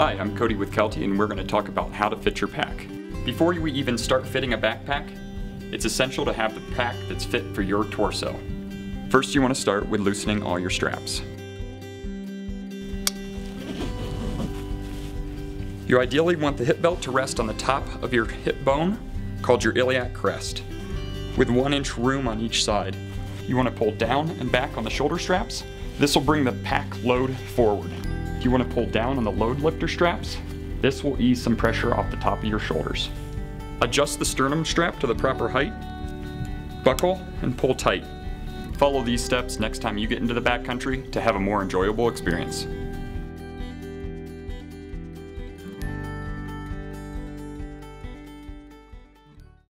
Hi, I'm Cody with Kelty and we're going to talk about how to fit your pack. Before we even start fitting a backpack, it's essential to have the pack that's fit for your torso. First you want to start with loosening all your straps. You ideally want the hip belt to rest on the top of your hip bone, called your iliac crest, with one inch room on each side. You want to pull down and back on the shoulder straps. This will bring the pack load forward. If you want to pull down on the load lifter straps, this will ease some pressure off the top of your shoulders. Adjust the sternum strap to the proper height, buckle, and pull tight. Follow these steps next time you get into the backcountry to have a more enjoyable experience.